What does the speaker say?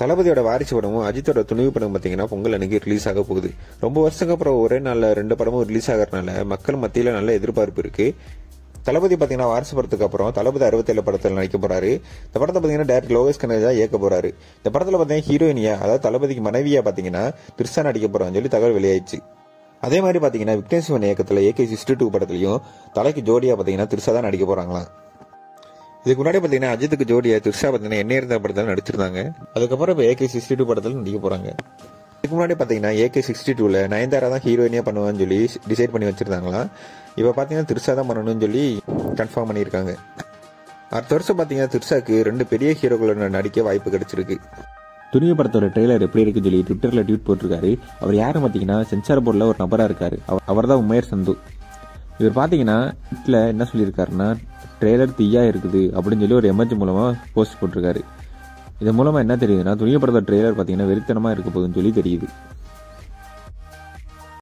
தளபதியோட வாரிசு படமும் அஜித்தோட துணிவு படம் பார்த்தீங்கன்னா பொங்கல் அன்னைக்கு ரிலீஸ் ஆக போகுது. ரொம்ப வருஷத்துக்கு அப்புறம் ஒரே நாளில் ரெண்டு படமும் ரிலீஸ் ஆகிறதுனால மக்கள் மத்தியில் நல்ல எதிர்பார்ப்பு இருக்கு. தளபதி பார்த்தீங்கன்னா வாரிசு படத்துக்கு அப்புறம் தளபதி அறுபத்தேழு படத்தில் நடிக்க போறாரு. இந்த படத்தை பார்த்தீங்கன்னா டேரக்ட் லோகேஷ் கனகராஜா இயக்க போறாரு. இந்த படத்தில் பார்த்தீங்கன்னா ஹீரோயினியா அதாவது தளபதிக்கு மனைவியா பார்த்தீங்கன்னா திரிஷா நடிக்க போறான்னு சொல்லி தகவல் வெளியாயிடுச்சு. அதே மாதிரி பார்த்தீங்கன்னா விக்னேஸ்வன் இயக்கத்தில் ஏகே சிக்ஸ்டி டூ படத்துலையும் தலைக்கு ஜோடியா பார்த்தீங்கன்னா திரிஷா தான் நடிக்க போறாங்களாம். இதுக்கு முன்னாடி பார்த்தீங்கன்னா அஜித்துக்கு ஜோடியா திருஷா பார்த்தீங்கன்னா என்ன இருந்த படத்தில் நடிச்சிருந்தாங்க. அதுக்கப்புறம் இப்போ ஏகே சிக்ஸ்டி டூ படத்தில் நடிக்க போகிறாங்க இதுக்கு முன்னாடி பார்த்தீங்கன்னா ஏகே சிக்ஸ்டி டூவில் நயன்தாரா தான் ஹீரோயினியா பண்ணுவான்னு சொல்லி டிசைட் பண்ணி வச்சுருந்தாங்களாம் இப்போ பார்த்தீங்கன்னா திரிஷா தான் பண்ணணும்னு சொல்லி கன்ஃபார்ம் பண்ணியிருக்காங்க. அடுத்த வருஷம் பார்த்தீங்கன்னா திருஷாக்கு ரெண்டு பெரிய ஹீரோக்களோட நடிக்க வாய்ப்பு கிடைச்சிருக்கு. துணிவு படத்தோட ட்ரெய்லர் எப்படி இருக்குன்னு சொல்லி ட்விட்டரில் ட்வீட் போட்டிருக்காரு. அவர் யாரும் பார்த்தீங்கன்னா சென்சார் போர்டில் ஒரு நபராக இருக்கார். அவர் தான் உமேர் சந்து. இவர் பார்த்தீங்கன்னா ட்விட்டில் என்ன சொல்லியிருக்காருன்னா ட்ரெய்லர் தீயா இருக்குது அப்படின்னு சொல்லி ஒரு எமர்ஜி மூலமாக போஸ்ட் போட்டிருக்காரு. இது மூலமாக என்ன தெரியுதுன்னா துணிவு படத்தோட ட்ரெய்லர் பார்த்தீங்கன்னா வெறித்தனமாக இருக்க போகுதுன்னு சொல்லி தெரியுது.